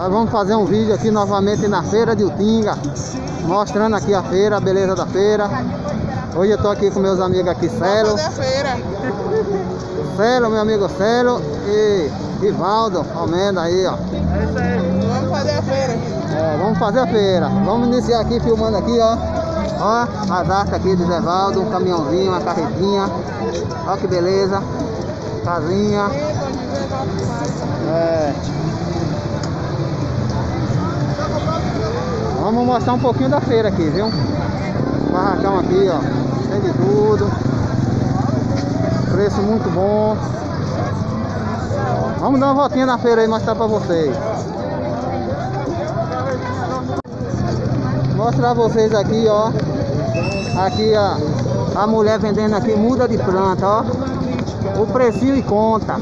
Nós vamos fazer um vídeo aqui novamente na feira de Utinga, mostrando aqui a feira, a beleza da feira. Hoje eu tô aqui com meus amigos aqui, Celo. Celo, meu amigo Celo e Rivaldo Almenda aí, ó. Vamos fazer a feira. É, vamos fazer a feira. Vamos iniciar aqui filmando aqui, ó. Ó, as artes aqui de Zevaldo, um caminhãozinho, uma carretinha. Ó que beleza. Casinha. É. Vamos mostrar um pouquinho da feira aqui, viu? Barracão aqui, ó. Tem de tudo. Preço muito bom. Vamos dar uma voltinha na feira aí mostrar pra vocês. Mostrar vocês aqui, ó. Aqui, ó. A mulher vendendo aqui muda de planta, ó. O precinho e conta.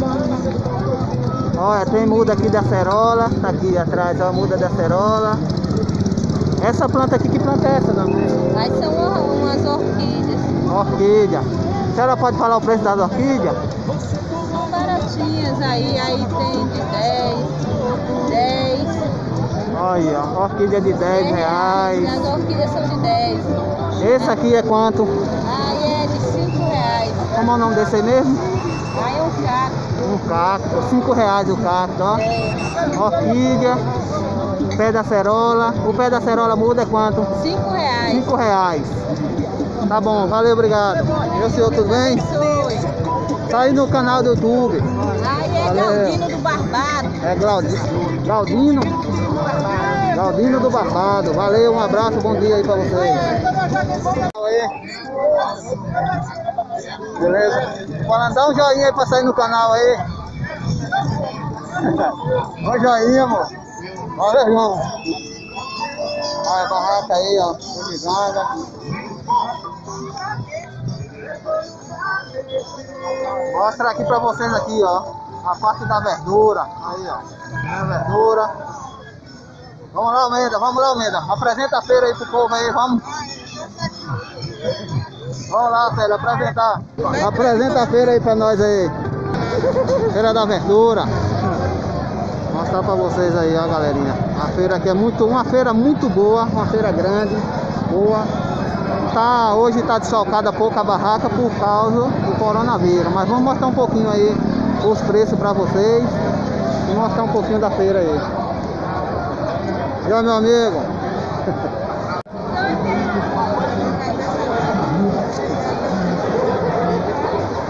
Olha, tem muda aqui da cerola. Tá aqui atrás, ó. Muda da cerola. Essa planta aqui, que planta é essa, dona? Aí são uma- umas orquídeas. Orquídea. A senhora pode falar o preço das orquídeas? São baratinhas aí, aí tem de 10, 10, Olha, ó, orquídea de 10 reais. As orquídeas são de 10. Esse aqui é quanto? Aí é de 5 reais. Como é o nome desse aí mesmo? Aí é um cacto. Um cacto, 5 reais o cacto, ó. 10. Orquídea, pé da cerola. O pé da cerola muda é quanto? 5 reais. 5 reais. Tá bom, valeu, obrigado. E o senhor, tudo bem? Tá aí no canal do YouTube. Aí é Valeu. Do Barbado. É Glaudino. Glaudino. Glaudino do Barbado. Valeu, um abraço, bom dia aí pra vocês. Beleza? Bora dar um joinha aí pra sair no canal aí. um joinha, amor. Olha, irmão. Olha a barraca aí, ó. Fumigada. Mostra aqui pra vocês aqui, ó. A parte da verdura. Aí, ó. A verdura. Vamos lá, Almeida. Vamos lá, Almeida. Apresenta a feira aí pro povo aí, vamos. Vamos lá, Célio, apresentar. Apresenta a feira aí pra nós aí. Feira da verdura. Mostrar pra vocês aí, ó, galerinha. A feira aqui é muito, uma feira muito boa, uma feira grande, boa. Tá, hoje tá desfalcada pouca barraca por causa do coronavírus. Mas vamos mostrar um pouquinho aí os preços pra vocês e mostrar um pouquinho da feira aí. E ó, meu amigo.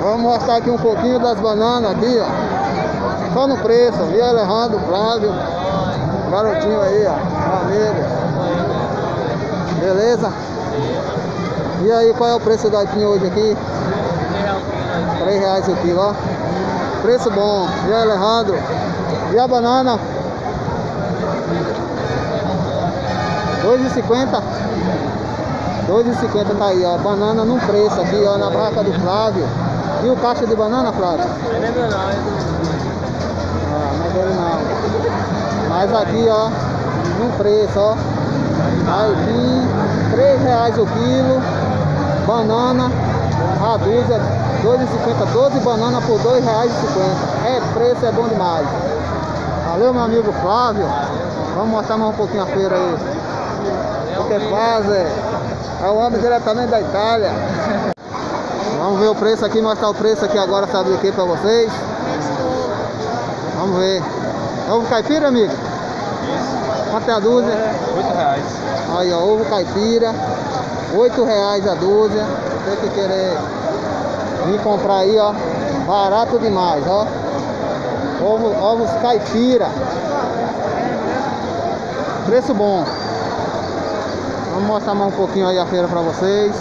Vamos mostrar aqui um pouquinho das bananas aqui, ó. Só no preço, viu Alejandro, Flávio, garotinho aí, ó, amigo. Beleza? E aí, qual é o preço da pinha hoje aqui? 3 reais o quilo, ó. Preço bom. E aí, Alejandro? E a banana? 2,50? 2,50 tá aí, ó. Banana num preço aqui, ó, na barraca do Flávio. E o caixa de banana, Flávio? Ah, não é dele não. Mas aqui, ó, num preço, ó. Aipim, 3 reais o quilo. Banana, a dúzia, 2,50. 12 bananas por 2 reais e 50. É, preço é bom demais. Valeu, meu amigo Flávio. Vamos mostrar mais um pouquinho a feira aí. O que faz é, é o homem diretamente da Itália. Vamos ver o preço aqui, mostrar o preço aqui agora, sabe o que pra vocês? Vamos ver. Ovo caipira, amigo? Quanto é a dúzia? 8 reais. Aí, ó, ovo caipira, 8 reais a dúzia. Você que querer vir comprar aí, ó, barato demais, ó. Ovo, ovos caipira. Preço bom. Vamos mostrar mais um pouquinho aí a feira pra vocês.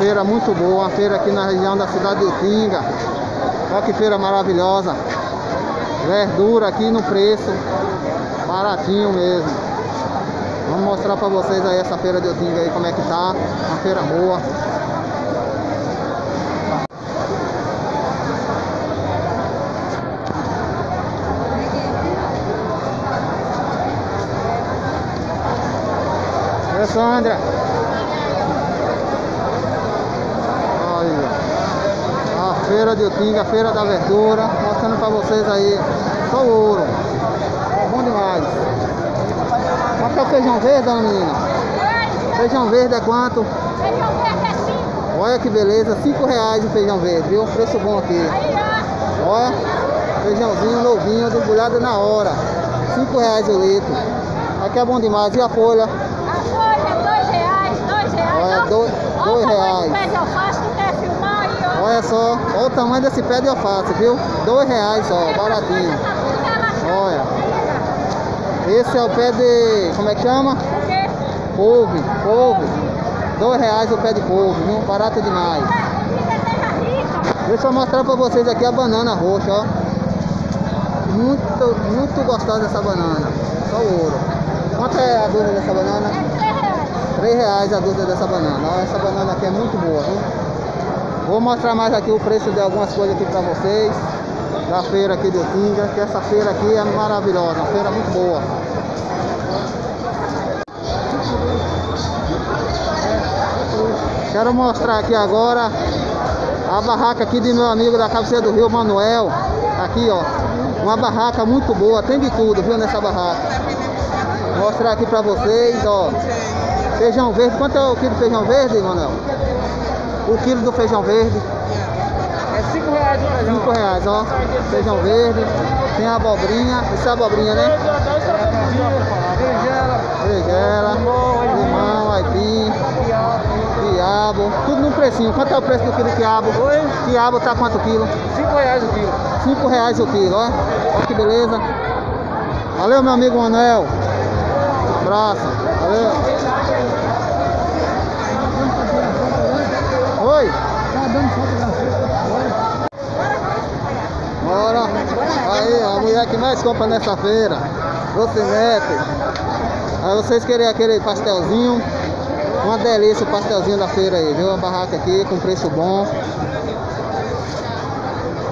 feira muito boa, uma feira aqui na região da cidade de Utinga. Olha que feira maravilhosa. Verdura aqui no preço, baratinho mesmo. Vamos mostrar pra vocês aí essa feira de Utinga aí, como é que tá. Uma feira boa. É Sandra. Feira de Utinga, a feira da verdura, mostrando pra vocês aí. Só ouro. Bom demais. Quanto é o feijão verde, dona menina? Feijão verde é quanto? Feijão verde é cinco. Olha que beleza, 5 reais o feijão verde, viu? Preço bom aqui. Aí, ó. Olha, feijãozinho novinho, debulhado na hora. 5 reais o litro. Aqui é bom demais. E a folha? A folha, dois reais, dois reais. Olha, Ó, dois- ó dois o tamanho reais. do pé de alface, tu quer filmar aí, ó. Olha só, olha o tamanho desse pé de alface, viu? 2 reais só, baratinho. Olha. Esse é o pé de. como é que chama? Couve, couve. 2 reais o pé de couve, viu? Barato demais. Deixa eu mostrar pra vocês aqui a banana roxa, ó. Muito, muito gostosa essa banana. Só ouro. Quanto é a dúzia dessa banana? É três reais. 3 reais a dúzia dessa banana. Ó, essa banana aqui é muito boa, viu? Vou mostrar mais aqui o preço de algumas coisas aqui pra vocês. Da feira aqui do Tinga, que essa feira aqui é maravilhosa, uma feira muito boa. Quero mostrar aqui agora a barraca aqui de meu amigo da cabeceira do Rio, Manuel. Aqui, ó. Uma barraca muito boa, tem de tudo, viu, nessa barraca. Mostrar aqui pra vocês, ó. Feijão verde, quanto é o quilo de feijão verde, Manuel? O quilo do feijão verde, É 5 reais o feijão. 5 reais, ó. Feijão verde, tem a abobrinha, isso é abobrinha, né? Berinjela, limão, aipim, quiabo, tudo no precinho. Quanto é o preço do quilo de quiabo? Oi? Quiabo tá quanto quilo? 5 reais o quilo. 5 reais o quilo, ó. Olha que beleza. Valeu, meu amigo Manuel. Abraço. Valeu. Dando fotografia. Bora. Aí, a mulher que mais compra nessa feira. Você mete. Aí vocês querem aquele pastelzinho. Uma delícia o pastelzinho da feira aí, viu? A barraca aqui com preço bom.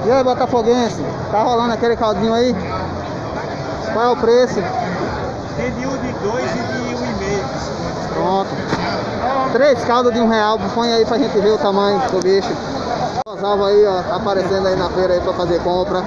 E aí, Botafoguense? Tá rolando aquele caldinho aí? Qual é o preço? Tem de um de 2 e de 1,5. Um e meio. Pronto. Três caldos de um real. Põe aí pra gente ver o tamanho do bicho. Os alvos aí, ó. tá Aparecendo aí na feira aí pra fazer compra.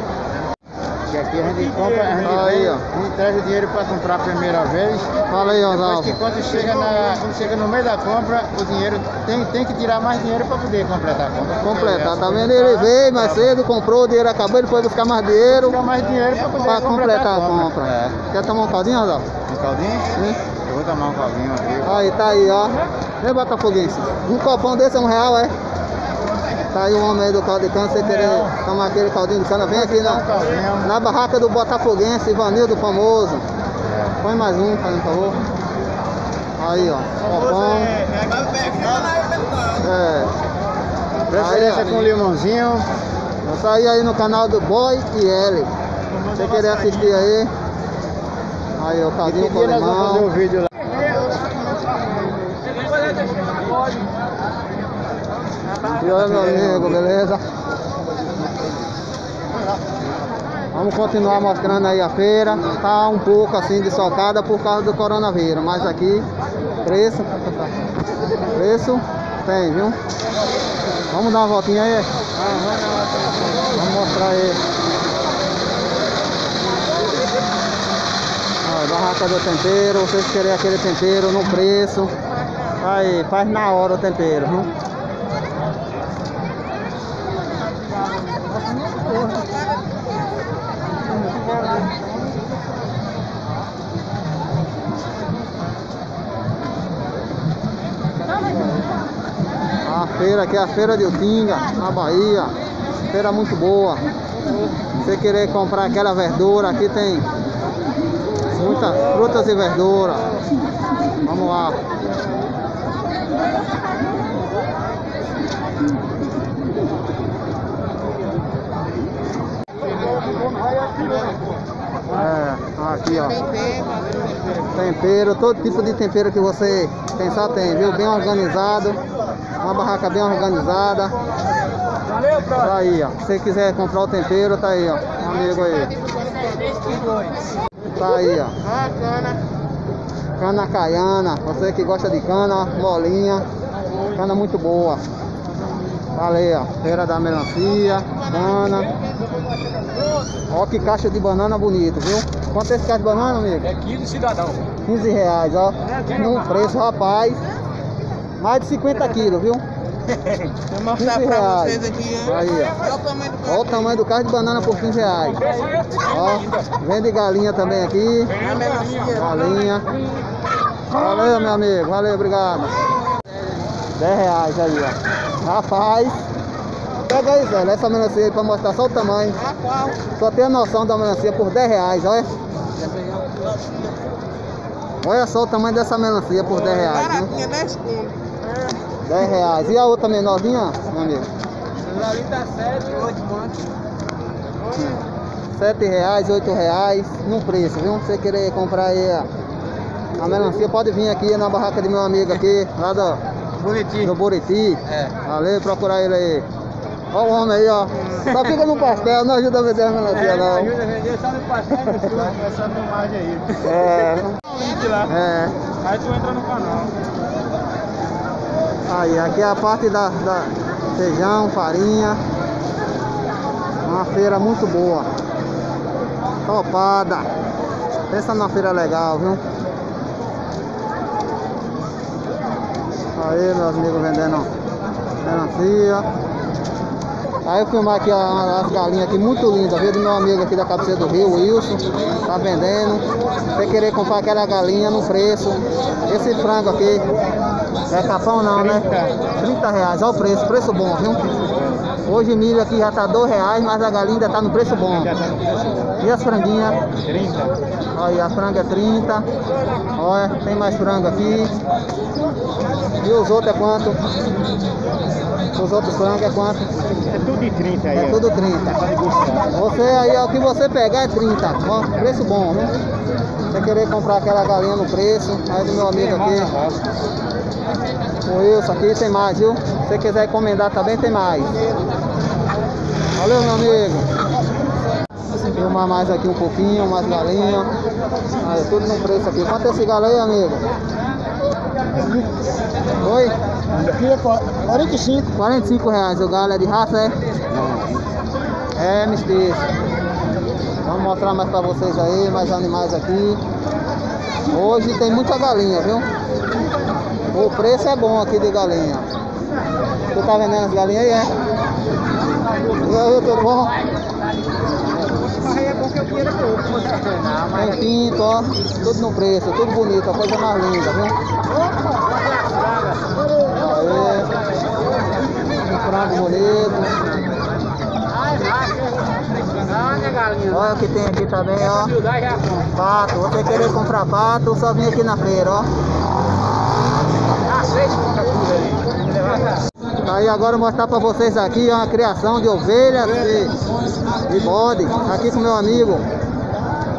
E aqui a gente compra, a gente, Aí, vem, ó. a gente traz o dinheiro para comprar a primeira vez. Fala aí, Oswaldo. que quando chega, na, quando chega no meio da compra, o dinheiro tem, tem que tirar mais dinheiro para poder completar a compra. completar, tá vendo? Ele veio mais cedo, comprou, o dinheiro acabou, ele foi buscar mais dinheiro Tirar mais dinheiro para poder pra completar a compra. É. Quer tomar um caldinho, Oswaldo? Um caldinho? Sim. Eu vou tomar um caldinho aqui. Aí, tá aí, ó. Vem, Botafoguense. Um copão desse é um real, é? Tá aí o homem aí do caldo de cana, você querer tomar aquele caldinho de cana, vem aqui Um na, caldinho. na barraca do Botafoguense, Ivanildo famoso. Põe mais um, por favor. Aí, ó. Copão. É. Preferência Aí, ó. com limãozinho. Tá aí aí no canal do Boy e L. Você querer assistir aí. Aí, o caldinho com limão. vídeo lá? E olha, meu amigo, beleza? Vamos continuar mostrando aí a feira. Tá um pouco assim de socada por causa do coronavírus. Mas aqui, preço. Preço tem, viu? Vamos dar uma voltinha aí? Vamos mostrar aí. Barraca do tempero, vocês querem aquele tempero no preço. Aí, faz na hora o tempero, viu? A feira aqui é a feira de Utinga, na Bahia. Feira muito boa. Se você querer comprar aquela verdura, aqui tem muitas frutas e verduras. Vamos lá. É, aqui ó. Tempero, todo tipo de tempero que você pensar tem, viu? Bem organizado. Uma barraca bem organizada. Valeu, Tá aí, ó. Se você quiser comprar o tempero, tá aí, ó. Um amigo aí. Tá aí, ó. Cana caiana, você que gosta de cana, molinha, cana muito boa. Valeu, ó. Feira da melancia, cana. Ó que caixa de banana bonito, viu? Quanto é esse caixa de banana, amigo? É quilo cidadão. 15 reais, ó. No preço, rapaz. Mais de 50 quilos, viu? Vou mostrar 15 pra reais. vocês aqui? Aí, ó. Olha o tamanho do Olha o tamanho do carro de banana por 15 reais. Ó, vende galinha também aqui. Galinha. Valeu, meu amigo. Valeu, obrigado. 10 reais aí, ó. Rapaz. Pega aí, Zé. Essa melancia aí pra mostrar só o tamanho. Só tem a noção da melancia por 10 reais, olha. Olha só o tamanho dessa melancia por 10 reais? Baratinha, 10 conto. 10 reais. E a outra menorzinha, meu amigo? Ali tá 7, 8 conto. 7 reais, 8 reais no preço, viu? Se você querer comprar aí a, melancia, pode vir aqui na barraca de meu amigo aqui, lá do, Bonitinho. do Buriti. É. Valeu, procurar ele aí. Olha o homem aí, ó. Só fica no pastel, não ajuda a vender a melancia, não. Ajuda a vender só no pastel e no sul. Essa filmagem aí. É, é. Aí tu entra no canal. Aí, aqui é a parte da, da feijão, farinha. Uma feira muito boa. Topada. Pensa numa feira legal, viu? Aí, meus amigos vendendo melancia. Aí eu filmar aqui as galinhas aqui muito lindas, viu? Do meu amigo aqui da cabeceira do Rio, Wilson. Tá vendendo. Você querer comprar aquela galinha no preço. Esse frango aqui. É capão não, né? 30 reais, olha o preço, preço bom, viu? Hoje milho aqui já tá 2 reais, mas a galinha ainda tá no preço bom. E as franguinhas? 30. Olha, a franga é 30. Olha, tem mais frango aqui. E os outros é quanto? Os outros frangos é quanto? É tudo de 30 aí. É tudo 30. Você aí, o que você pegar é 30. Ó, preço bom, viu? Você querer comprar aquela galinha no preço, aí do meu amigo aqui. O Wilson aqui tem mais, viu? Se você quiser encomendar também tem mais. Valeu, meu amigo. Filmar mais aqui um pouquinho, mais galinha. Aí, tudo no preço aqui. Quanto é esse galo aí, amigo? Oi? Aqui é 45. 45 reais. O galo é de raça, é? É, mestiço. Vamos mostrar mais pra vocês aí, mais animais aqui. Hoje tem muita galinha, viu? O preço é bom aqui de galinha. Tu tá vendendo as galinhas aí, é? E aí, tudo bom? É bom que eu. Tem pinto, ó. Tudo no preço, tudo bonito, a coisa mais linda, viu? Aí. Um frango bonito. Olha o que tem aqui também, ó. Pato, você querer comprar pato, só vem aqui na feira, ó. Aí agora eu vou mostrar pra vocês aqui ó, a criação de ovelhas e, e bode, aqui com meu amigo.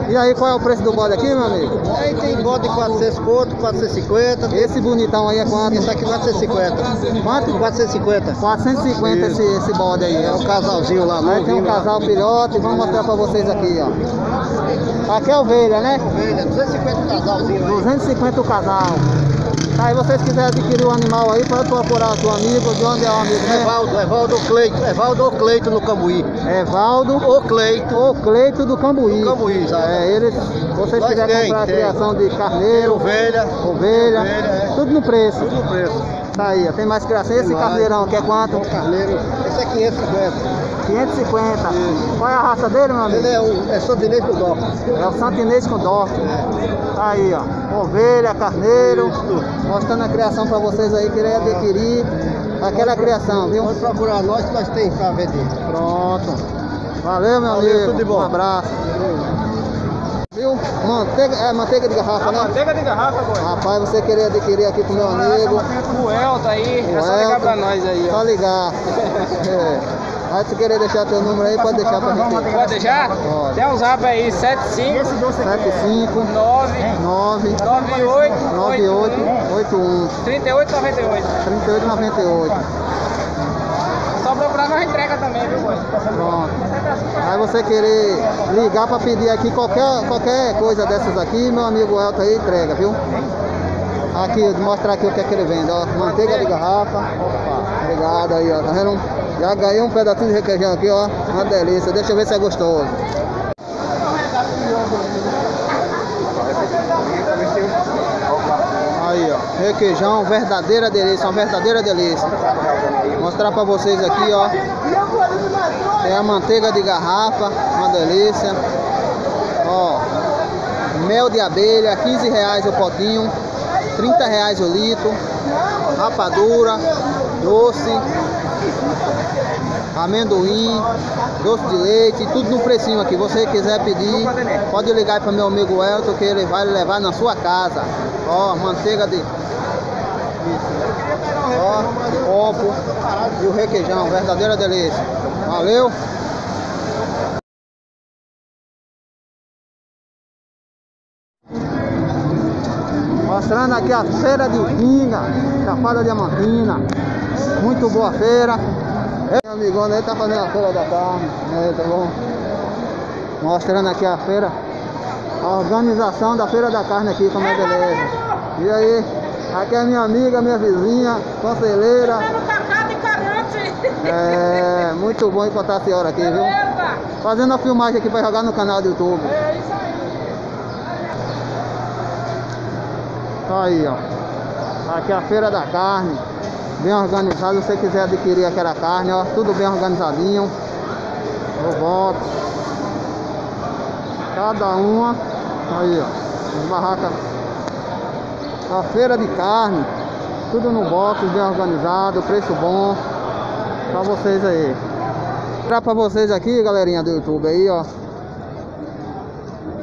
E aí, qual é o preço do bode aqui, meu amigo? Aí tem bode de 400 conto, 450. Esse bonitão aí é quanto? Esse aqui 450. Quanto? 450. 450 esse, esse bode aí, É o casalzinho lá, Aí tem um lá. casal filhote, vamos mostrar pra vocês aqui, ó. Aqui é ovelha, né? Ovelha, 250 o casalzinho aí. 250 o casal. E vocês quiserem adquirir o animal aí, pode procurar seu amigo, de onde é o amigo, né? Evaldo, Evaldo Cleito, Evaldo Cleito no Cambuí. Evaldo O Cleito. ou Cleito do Cambuí. Cambuí, sabe? É, eles, vocês quiserem comprar a tem. criação de carneiro, Ovelha. ovelha, Ovelha, é. tudo no preço. Tudo no preço. Tá aí, ó, tem mais criação. Esse Tem carneirão aqui é quanto? O carneiro. Esse é 550. 550. Qual é a raça dele, meu amigo? Ele é, o, é santinês do Dó. É o santinês com dó. Tá aí, ó. Ovelha, carneiro. Mostrando a criação pra vocês aí, querer adquirir aquela criação, viu? Pode procurar nós que nós temos pra vender. Pronto. Valeu, meu Valeu, amigo. tudo de bom. Um abraço. Viu? Manteiga, é manteiga de garrafa, né? Manteiga de garrafa, boy. Rapaz, você querer adquirir aqui com meu amigo. O El tá aí. É só o ligar Elton, pra nós aí, Só ó. ligar. É. Aí se querer deixar teu número aí, pode deixar pra gente. Pode deixar? Pode. Tem um zap aí, 75 75 9 9 98 98 81 38 98. 38 98. Só procurar nós entrega também, viu, boy? Pronto. Aí você querer ligar para pedir aqui qualquer, qualquer coisa dessas aqui, meu amigo Elton aí entrega, viu? Aqui, mostrar aqui o que é que ele vende, ó. Manteiga de garrafa. Opa, obrigado aí, ó. Tá vendo? Já ganhei um pedacinho de requeijão aqui, ó. Uma delícia. Deixa eu ver se é gostoso. Aí, ó. Requeijão, verdadeira delícia, uma verdadeira delícia. Vou mostrar pra vocês aqui, ó. Tem a manteiga de garrafa, uma delícia. Ó. Mel de abelha, 15 reais o potinho, 30 reais o litro. Rapadura, doce, amendoim, doce de leite, tudo no precinho aqui. Você quiser pedir, pode ligar para meu amigo Elton que ele vai levar na sua casa. Ó, manteiga de ó, copo e o requeijão, verdadeira delícia. Valeu! Mostrando aqui a feira de Pinga, Chapada Diamantina. Muito boa feira. É, meu amigão, ele tá fazendo a feira da carne. É, tá bom? Mostrando aqui a feira. A organização da feira da carne aqui, como é beleza. E aí? Aqui é minha amiga, minha vizinha, conselheira. Tá. É, muito bom encontrar a senhora aqui, viu? Fazendo a filmagem aqui para jogar no canal do YouTube. É isso aí. Tá aí, ó. Aqui é a feira da carne. Bem organizado. Se você quiser adquirir aquela carne, ó. Tudo bem organizadinho. Eu volto. Cada uma. Aí, ó. Barraca. A feira de carne. Tudo no box, bem organizado. Preço bom. Pra vocês aí. Pra pra vocês aqui, galerinha do YouTube aí, ó.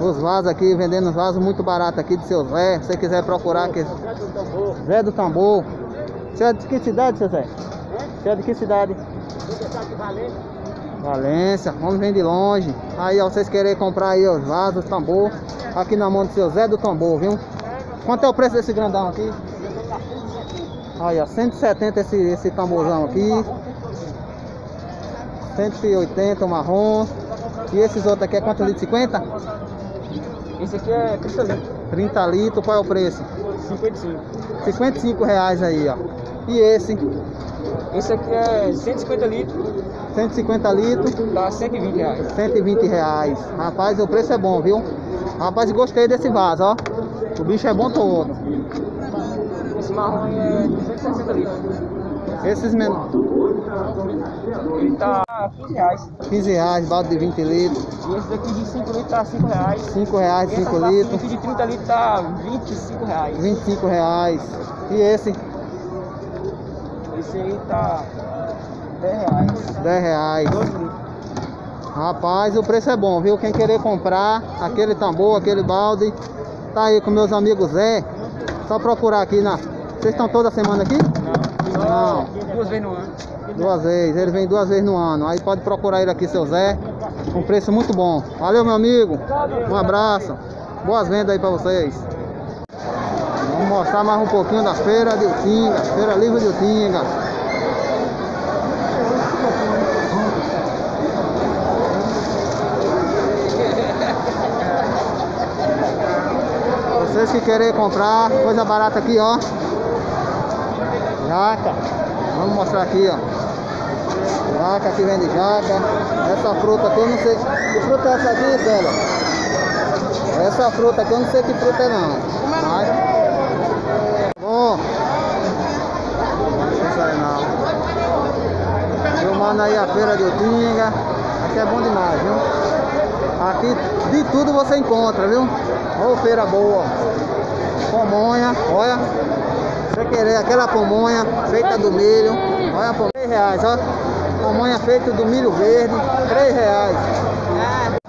Os vasos aqui, vendendo os vasos muito barato aqui de seu Zé. Se você quiser procurar aqui. Zé do Tambor. Você é de que cidade, seu Zé? Você é de que cidade? Valência, vamos vem de longe. Aí, ó, vocês querem comprar aí os vasos, tambor. Aqui na mão do seu Zé do Tambor, viu? Quanto é o preço desse grandão aqui? Aí, ó, 170 esse, esse tamborzão aqui. 180 o marrom. E esses outros aqui é quanto litro? 50? Esse aqui é 30 litros. 30 litros, qual é o preço? 55. 55 reais aí, ó. E esse? Esse aqui é 150 litros, 150 litros, dá 120 reais. 120 reais. Rapaz, o preço é bom, viu? Rapaz, gostei desse vaso, ó. O bicho é bom todo. Esse marrom é 260 litros. Esses men... Ele tá 15 reais. 15 reais, balde de 20 litros. E esse daqui de 5 litros tá 5 reais. 5 reais, E essa 5 tacinha litros. aqui de 30 litros tá 25 reais. 25 reais. E esse? Esse aí tá 10 reais. 10 reais. 2 litros. Rapaz, o preço é bom, viu? Quem querer comprar aquele tambor, aquele balde, tá aí com meus amigos Zé. Só procurar aqui na. Vocês estão toda semana aqui? Não. Duas vezes no ano. Duas vezes, ele vem duas vezes no ano. Aí pode procurar ele aqui, seu Zé. Com preço muito bom. Valeu, meu amigo. Um abraço. Boas vendas aí pra vocês. Vamos mostrar mais um pouquinho da feira de Utinga. Feira Livre de Utinga. Vocês que querem comprar coisa barata aqui, ó. Jaca. Vamos mostrar aqui, ó. Jaca que vende jaca. Essa fruta aqui eu não sei. Que fruta é essa aqui, Célia? Essa fruta aqui eu não sei que fruta é não. Mas... Bom. Não sei não. Filmando aí a feira de Utinga. Aqui é bom demais, viu? Aqui de tudo você encontra, viu? Ô feira boa. Pomonha, olha. Você querer aquela pomonha feita do milho, olha por 3 reais, ó. Pamonha feita do milho verde, 3 reais.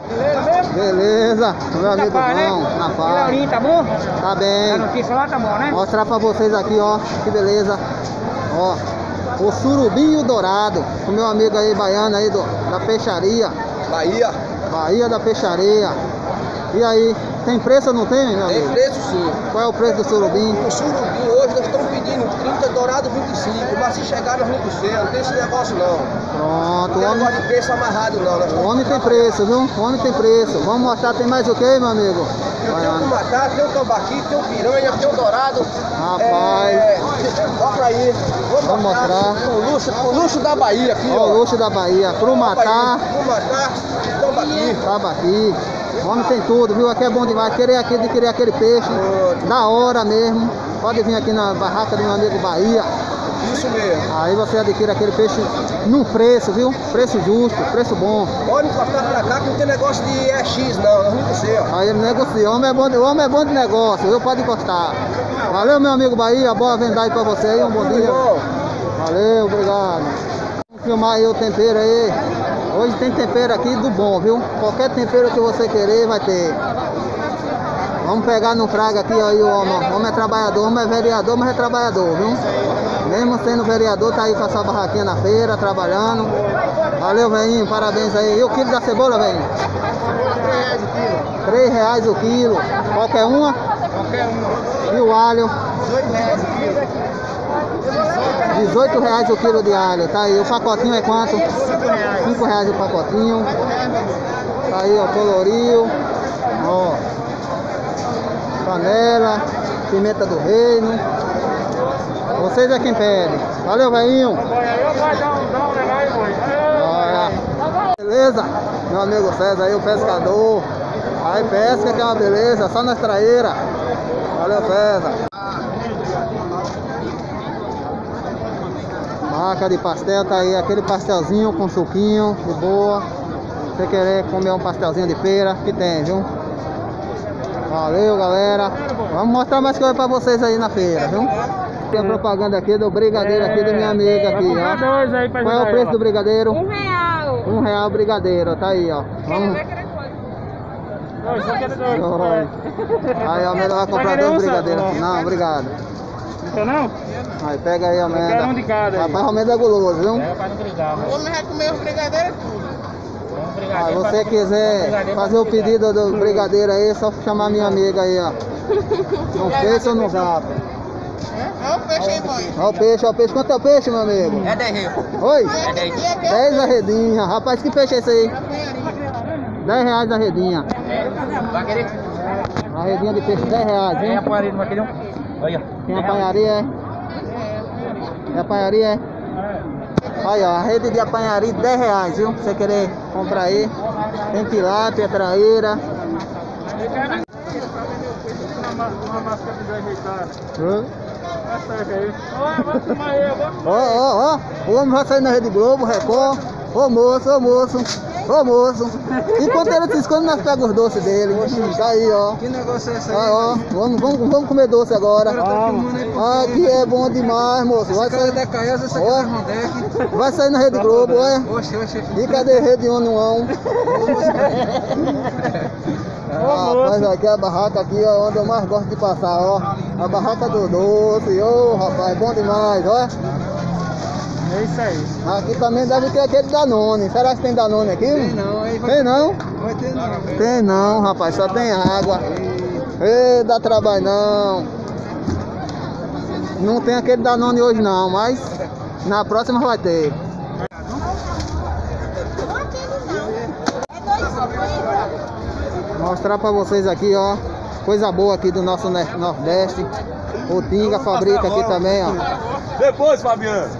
Beleza mesmo? Beleza, meu amigo paz, né? João, na E paz. Laurinho, tá bom? Tá A bem. notícia lá tá bom, né? Mostrar pra vocês aqui, ó, que beleza. Ó, o surubinho dourado, o meu amigo aí baiano aí do, da peixaria, Bahia. Bahia da Peixaria. E aí, Tem preço ou não tem, meu Tem amigo? preço sim. Qual é o preço do surubim? O surubim hoje nós estamos pedindo 30, dourado 25, mas se chegar nós não você, não tem esse negócio não. Pronto, Não tem homem, de preço amarrado não. Nós o homem tem preço, viu? O homem tem preço. Vamos mostrar, tem mais o que, meu amigo? Eu tenho o cumatá, tem o tambaqui, tem o piranha, tem o dourado. Rapaz. É, Olha aí. Vou Vamos mostrar. O luxo, o luxo da Bahia aqui, Ó, ó. o luxo da Bahia. Crumatá, Cumatá, tambaqui. Tabaqui. Homem tem tudo, viu? Aqui é bom demais. Querer aqui de querer aquele peixe. Da hora mesmo. Pode vir aqui na barraca do meu amigo Bahia. Isso mesmo. Aí você adquire aquele peixe num preço, viu? Preço justo, preço bom. Pode encostar pra cá que não tem negócio de EX não, nós vamos você, ó. Aí ele negocia. O homem é bom de, homem é bom de negócio, viu? Pode encostar. Valeu, meu amigo Bahia. Boa venda aí pra você aí. Um bom dia. Valeu, obrigado. Vamos filmar aí o tempero aí. Hoje tem tempero aqui do bom, viu? Qualquer tempero que você querer vai ter. Vamos pegar no fraga aqui aí o homem. O homem é trabalhador, o homem é vereador, mas é trabalhador, viu? Mesmo sendo vereador, tá aí com essa barraquinha na feira, trabalhando. Valeu, velhinho, parabéns aí. E o quilo da cebola, velhinho? Três reais o quilo. Qualquer uma? Qualquer um. E o alho? 18 reais o quilo. 18 reais o quilo de alho, tá aí. O pacotinho é quanto? 5 reais. 5 reais o pacotinho. Tá aí, ó, coloriu. Ó. Panela, pimenta do reino. Vocês é quem pede. Valeu, velhinho. Beleza? Meu amigo César aí, o pescador. Aí pesca que é uma beleza, só nas traeiras. Valeu, César. Marca de pastel, tá aí aquele pastelzinho com suquinho, de boa. Se você querer comer um pastelzinho de feira, que tem, viu? Valeu, galera. Vamos mostrar mais coisa pra vocês aí na feira, viu? Tem a propaganda aqui do brigadeiro aqui da minha amiga aqui, ó. aí pra Qual é o preço do brigadeiro? Um real. Um real o brigadeiro, tá aí, ó. Vamos. Dois, só quero dois. Oi. Aí a Amanda vai comprar um dois brigadeiros. Não, obrigado. Então não? Aí pega aí, Amanda. quero um de cada aí. Rapaz, Amanda é guloso, viu? É pra não brigar, O homem vai comer os brigadeiros tudo. Se brigar. você quiser fazer o pedido do brigadeiro aí, é só chamar minha amiga aí, ó. No Face ou no Zap. Olha o peixe aí, mãe. Olha o peixe, olha o peixe. Quanto é o peixe, meu amigo? é 10 reais. Oi? É 10. 10 a redinha. Rapaz, que peixe é esse aí? 10 reais a redinha. Vai querer? A redinha de peixe, 10 reais, Tem hein? aparelho, vai querer um? Olha. Tem apanharia, é? É apanharia, é? Aí, ó, a rede de apanharia, 10 reais, viu? Se você querer comprar aí. Tem tilápia, traíra. Uma máscara de dois reitados. Ó, ó, ó, o homem vai sair na Rede Globo, Record. Ô moço, ô moço, ô moço. Enquanto ele se esconde, nós pegamos os doces dele. Tá aí, ó. Que negócio é esse aí? Ah, ó, vamos, vamos, vamos comer doce agora. Ah, que é bom demais, moço. Vai sair, da Caiasa, essa aqui Ó. é vai sair na Rede Globo, olha. Oxe, oxe. E cadê Rede Onuão? Ah, rapaz, aqui é a barraca aqui, ó, onde eu mais gosto de passar, ó. A barraca do doce, ô rapaz, bom demais, ó. É isso aí. Aqui também deve ter aquele Danone. Será que tem Danone aqui? Tem não, aí vai, Tem não? vai ter não. Tem não, rapaz, só tem água. Ei, dá trabalho não. Não tem aquele Danone hoje não, mas na próxima vai ter. Mostrar pra vocês aqui, ó. Coisa boa aqui do nosso Nordeste. O Tinga fabrica aqui também, ó. Depois, Fabiano.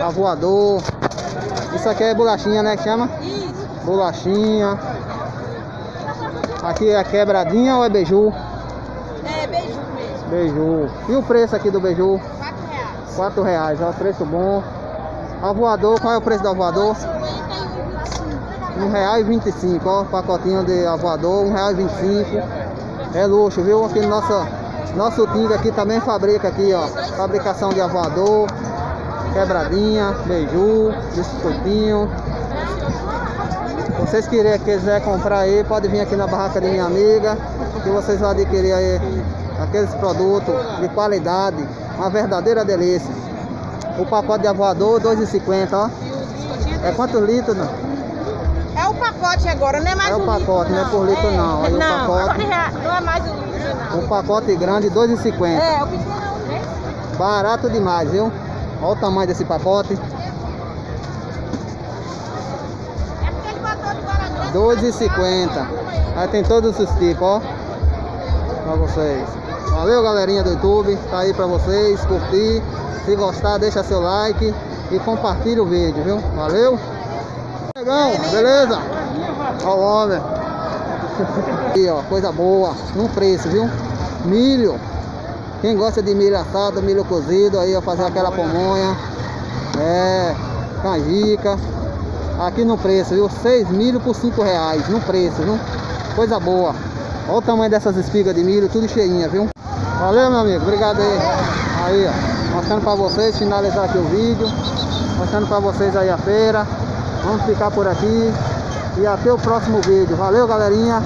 Avoador. Isso aqui é bolachinha, né? Que chama? Isso. Bolachinha. Aqui é quebradinha ou é beiju? É beijo mesmo. Beiju. E o preço aqui do beiju? 4 reais. 4 reais, ó, preço bom. Avoador, qual é o preço do avoador? 50 25. Real vinte e cinco, ó, pacotinho de avoador, um real e vinte e cinco. É luxo, viu? Aqui no nosso, nosso Tinga aqui também fabrica aqui, ó, fabricação de avoador, quebradinha, beiju, biscoitinho. Se vocês querem, quiser comprar aí, pode vir aqui na barraca de minha amiga, que vocês vão adquirir aí aqueles produtos de qualidade, uma verdadeira delícia. O pacote de avoador, R$ 2,50, ó. O É quantos litros, não? É o pacote agora, não é mais É o um pacote, litro, não é por litro, não. Aí o não, pacote- reais, não é mais um litro, não. O pacote grande, 2,50. É, o pequeno é três. Barato demais, viu? Olha o tamanho desse pacote. É porque ele botou de bora grande. 2,50. Aí tem todos os tipos, ó. Pra vocês. Valeu, galerinha do YouTube. Tá aí pra vocês. Curtir. Se gostar, deixa seu like. E compartilha o vídeo, viu? Valeu. Negão, beleza? Ó o homem. Aí, ó. Coisa boa. Num preço, viu? Milho. Quem gosta de milho assado, milho cozido, aí ó, fazer aquela pamonha. É, canjica. Aqui no preço, viu? 6 milho por 5 reais, no preço, viu? Coisa boa. Olha o tamanho dessas espigas de milho, tudo cheinha, viu? Valeu, meu amigo. Obrigado aí. Aí, ó. Mostrando pra vocês, finalizar aqui o vídeo. Mostrando pra vocês aí a feira. Vamos ficar por aqui. E até o próximo vídeo. Valeu, galerinha.